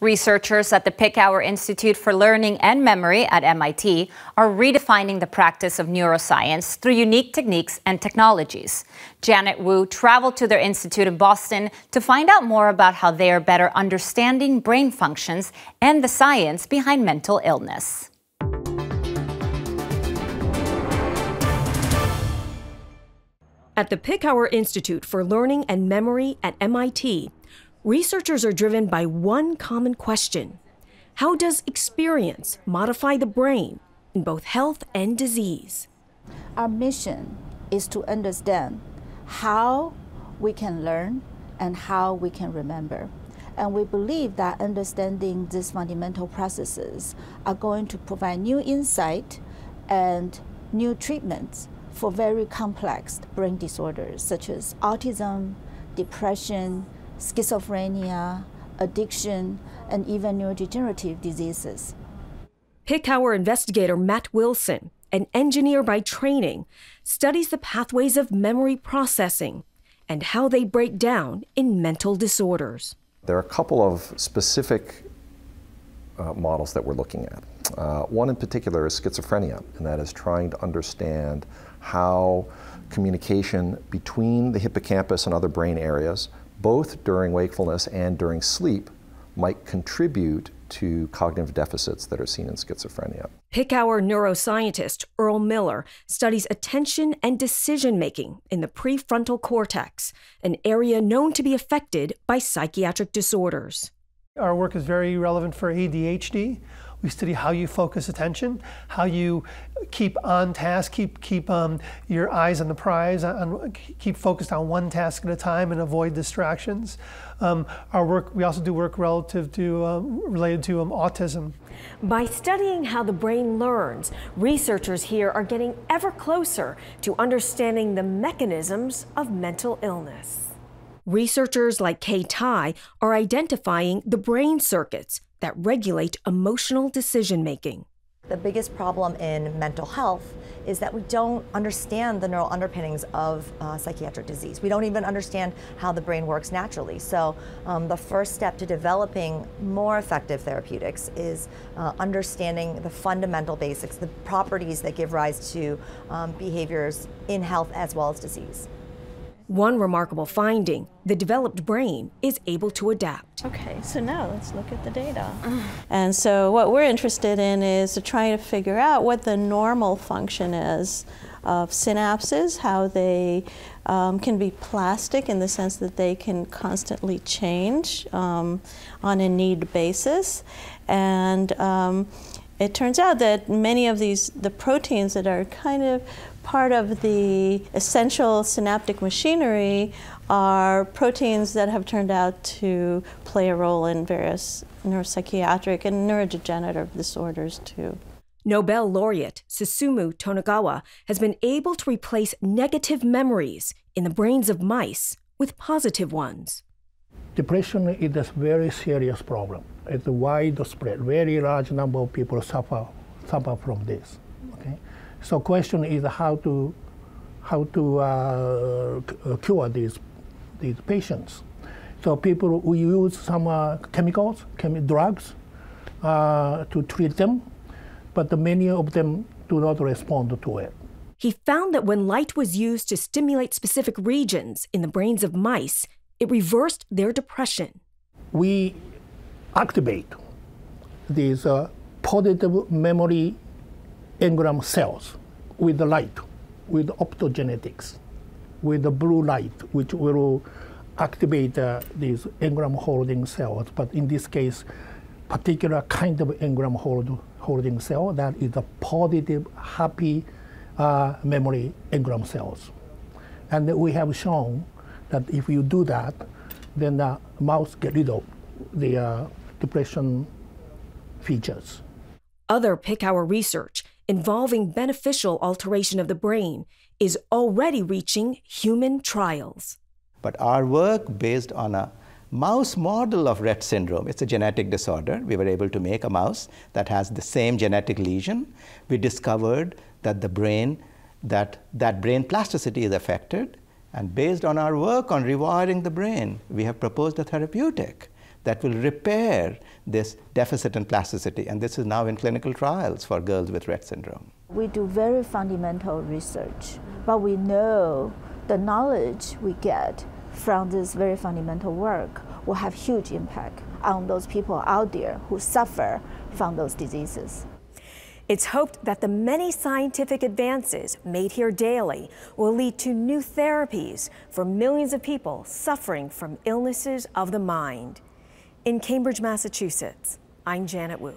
Researchers at the Picower Institute for Learning and Memory at MIT are redefining the practice of neuroscience through unique techniques and technologies. Janet Wu traveled to their institute in Boston to find out more about how they are better understanding brain functions and the science behind mental illness. At the Picower Institute for Learning and Memory at MIT, researchers are driven by one common question How does experience modify the brain in both health and disease? Our mission is to understand how we can learn and how we can remember. And we believe that understanding these fundamental processes are going to provide new insight and new treatments for very complex brain disorders such as autism, depression, schizophrenia, addiction, and even neurodegenerative diseases. Picower investigator Matt Wilson, an engineer by training, studies the pathways of memory processing and how they break down in mental disorders. There are a couple of specific uh, models that we're looking at. Uh, one in particular is schizophrenia, and that is trying to understand how communication between the hippocampus and other brain areas both during wakefulness and during sleep, might contribute to cognitive deficits that are seen in schizophrenia. Picower neuroscientist Earl Miller studies attention and decision making in the prefrontal cortex, an area known to be affected by psychiatric disorders. Our work is very relevant for ADHD, we study how you focus attention, how you keep on task, keep keep um, your eyes on the prize, on, keep focused on one task at a time, and avoid distractions. Um, our work, we also do work relative to um, related to um, autism. By studying how the brain learns, researchers here are getting ever closer to understanding the mechanisms of mental illness. Researchers like Kay Tye are identifying the brain circuits that regulate emotional decision making. The biggest problem in mental health is that we don't understand the neural underpinnings of uh, psychiatric disease. We don't even understand how the brain works naturally. So, um, the first step to developing more effective therapeutics is uh, understanding the fundamental basics, the properties that give rise to um, behaviors in health as well as disease. One remarkable finding the developed brain is able to adapt. Okay, so now let's look at the data. and so, what we're interested in is to try to figure out what the normal function is of synapses, how they um, can be plastic in the sense that they can constantly change um, on a need basis. And um, it turns out that many of these, the proteins that are kind of part of the essential synaptic machinery are proteins that have turned out to play a role in various neuropsychiatric and neurodegenerative disorders too. Nobel laureate Susumu Tonegawa has been able to replace negative memories in the brains of mice with positive ones. Depression is a very serious problem. It's widespread. Very large number of people suffer suffer from this. Okay, so question is how to how to uh, uh, cure these these patients. So people we use some uh, chemicals, chemi- drugs uh, to treat them, but many of them do not respond to it. He found that when light was used to stimulate specific regions in the brains of mice, it reversed their depression. We activate these uh, positive memory engram cells with the light, with optogenetics, with the blue light, which will activate uh, these engram holding cells. But in this case, particular kind of engram hold, holding cell that is a positive, happy uh, memory engram cells. And we have shown that if you do that, then the mouse get rid of the uh, depression features. Other Picower research involving beneficial alteration of the brain is already reaching human trials. But our work based on a mouse model of Rett syndrome, it's a genetic disorder. We were able to make a mouse that has the same genetic lesion. We discovered that the brain, that, that brain plasticity is affected. And based on our work on rewiring the brain, we have proposed a therapeutic that will repair this deficit in plasticity. And this is now in clinical trials for girls with Rett syndrome. We do very fundamental research, but we know the knowledge we get from this very fundamental work will have huge impact on those people out there who suffer from those diseases. It's hoped that the many scientific advances made here daily will lead to new therapies for millions of people suffering from illnesses of the mind. In Cambridge, Massachusetts, I'm Janet Wu.